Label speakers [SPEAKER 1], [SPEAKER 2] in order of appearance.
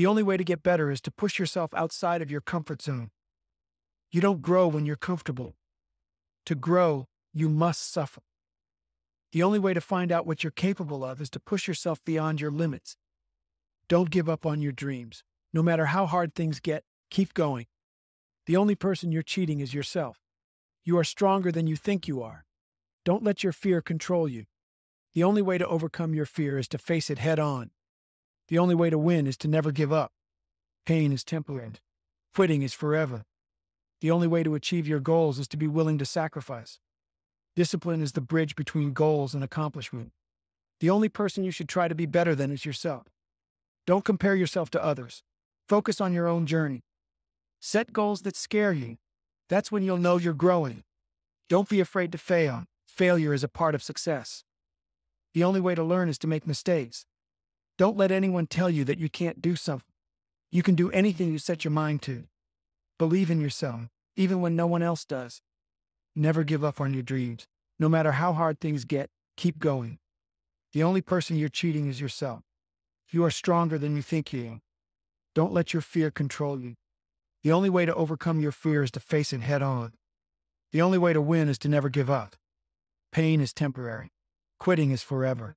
[SPEAKER 1] The only way to get better is to push yourself outside of your comfort zone. You don't grow when you're comfortable. To grow, you must suffer. The only way to find out what you're capable of is to push yourself beyond your limits. Don't give up on your dreams. No matter how hard things get, keep going. The only person you're cheating is yourself. You are stronger than you think you are. Don't let your fear control you. The only way to overcome your fear is to face it head on. The only way to win is to never give up. Pain is temporary. Quitting is forever. The only way to achieve your goals is to be willing to sacrifice. Discipline is the bridge between goals and accomplishment. The only person you should try to be better than is yourself. Don't compare yourself to others. Focus on your own journey. Set goals that scare you. That's when you'll know you're growing. Don't be afraid to fail. Failure is a part of success. The only way to learn is to make mistakes. Don't let anyone tell you that you can't do something. You can do anything you set your mind to. Believe in yourself, even when no one else does. Never give up on your dreams. No matter how hard things get, keep going. The only person you're cheating is yourself. You are stronger than you think you are. Don't let your fear control you. The only way to overcome your fear is to face it head on. The only way to win is to never give up. Pain is temporary. Quitting is forever.